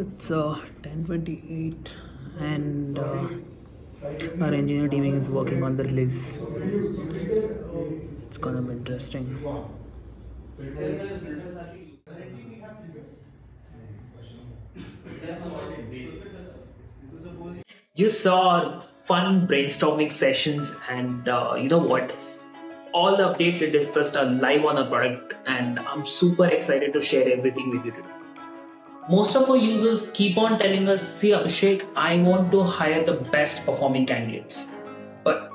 It's uh, 10:28, and uh, our engineer team is working on the release. It's gonna be interesting. You saw our fun brainstorming sessions, and uh, you know what? All the updates we discussed are live on our product, and I'm super excited to share everything with you today. Most of our users keep on telling us, see, Abhishek, I want to hire the best performing candidates. But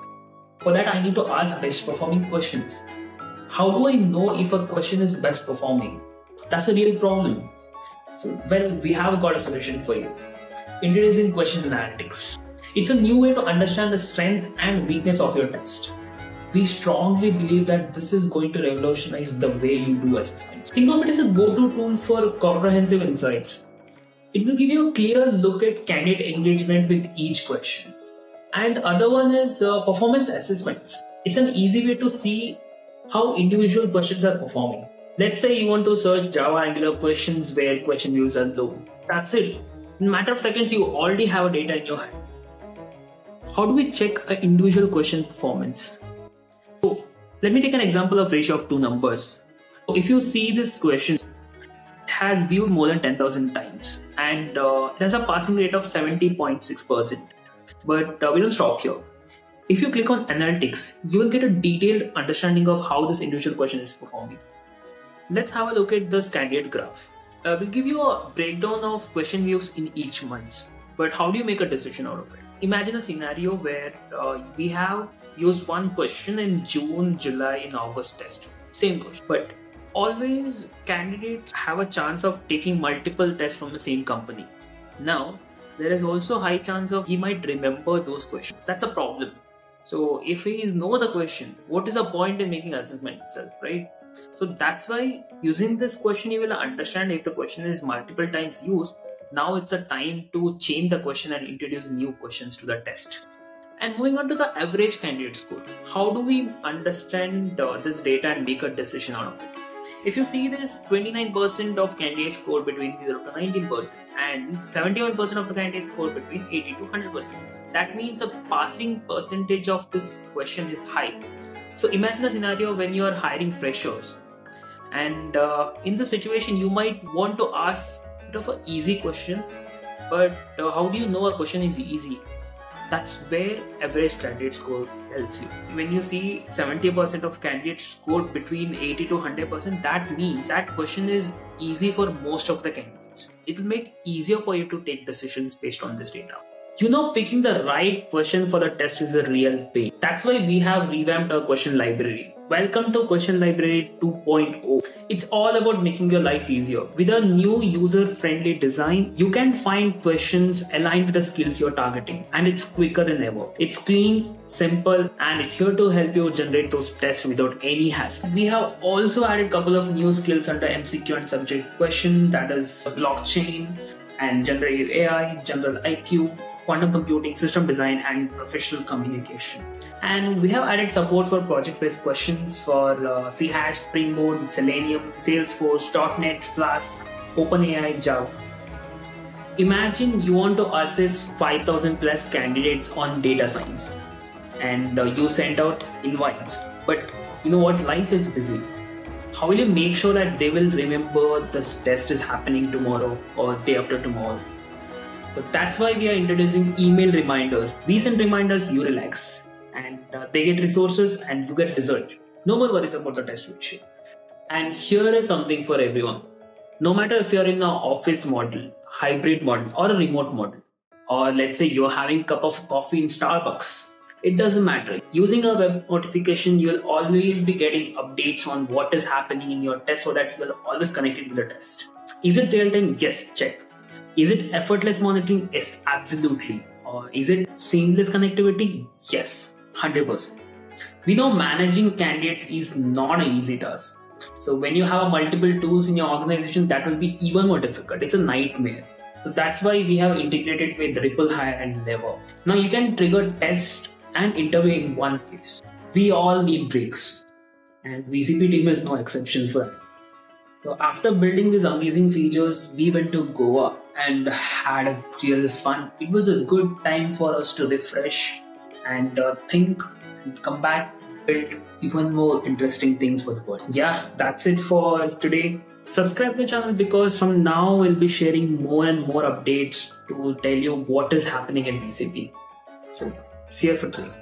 for that, I need to ask best performing questions. How do I know if a question is best performing? That's a real problem. So, well, we have got a solution for you. Introducing question analytics. It's a new way to understand the strength and weakness of your test. We strongly believe that this is going to revolutionize the way you do assessments. Think of it as a go to tool for comprehensive insights. It will give you a clear look at candidate engagement with each question. And other one is uh, performance assessments. It's an easy way to see how individual questions are performing. Let's say you want to search Java Angular questions where question views are low. That's it. In a matter of seconds, you already have a data in your hand. How do we check an individual question performance? Let me take an example of ratio of two numbers. So if you see this question, it has viewed more than 10,000 times and uh, it has a passing rate of 70.6%. But uh, we don't stop here. If you click on analytics, you will get a detailed understanding of how this individual question is performing. Let's have a look at this candidate graph. Uh, we'll give you a breakdown of question views in each month. But how do you make a decision out of it? Imagine a scenario where uh, we have used one question in June, July, and August test. Same question. But always candidates have a chance of taking multiple tests from the same company. Now, there is also high chance of he might remember those questions. That's a problem. So if he know the question, what is the point in making assessment itself, right? So that's why using this question, you will understand if the question is multiple times used. Now it's a time to change the question and introduce new questions to the test. And moving on to the average candidate score, how do we understand uh, this data and make a decision out of it? If you see this, 29% of candidates score between 0 to 19%, and 71% of the candidates score between 80 to 100%. That means the passing percentage of this question is high. So imagine a scenario when you are hiring freshers, and uh, in the situation, you might want to ask bit of an easy question, but uh, how do you know a question is easy? That's where average candidate score helps you. When you see 70% of candidates scored between 80 to 100%, that means that question is easy for most of the candidates. It will make easier for you to take decisions based on this data. You know, picking the right question for the test is a real pain. That's why we have revamped our question library. Welcome to Question Library 2.0. It's all about making your life easier. With a new user friendly design, you can find questions aligned with the skills you're targeting, and it's quicker than ever. It's clean, simple, and it's here to help you generate those tests without any hassle. We have also added a couple of new skills under MCQ and subject question that is blockchain and generative AI, general IQ, quantum computing, system design, and professional communication. And we have added support for project-based questions for uh, C#, Spring Boot, Selenium, Salesforce, .NET, Flask, OpenAI, Java. Imagine you want to assess 5,000 plus candidates on data science, and uh, you send out invites. But you know what? Life is busy. How will you make sure that they will remember this test is happening tomorrow or day after tomorrow? So that's why we are introducing email reminders. These send reminders, you relax, and uh, they get resources and you get results. No more worries about the test ratio. And here is something for everyone. No matter if you're in an office model, hybrid model, or a remote model, or let's say you're having a cup of coffee in Starbucks, it doesn't matter. Using a web notification, you'll always be getting updates on what is happening in your test so that you're always connected with the test. Is it real time? Yes, check. Is it effortless monitoring? Yes, absolutely. Or is it seamless connectivity? Yes, 100%. We know managing candidates is not an easy task. So when you have multiple tools in your organization, that will be even more difficult. It's a nightmare. So that's why we have integrated with RippleHire and Lever. Now you can trigger test and interview in one place. We all need breaks, and WeCP team is no exception for that. So after building these amazing features, we went to Goa and had a real fun. It was a good time for us to refresh and uh, think and come back build even more interesting things for the world. Yeah, that's it for today. Subscribe to the channel because from now we'll be sharing more and more updates to tell you what is happening in WeCP. So, see you for today.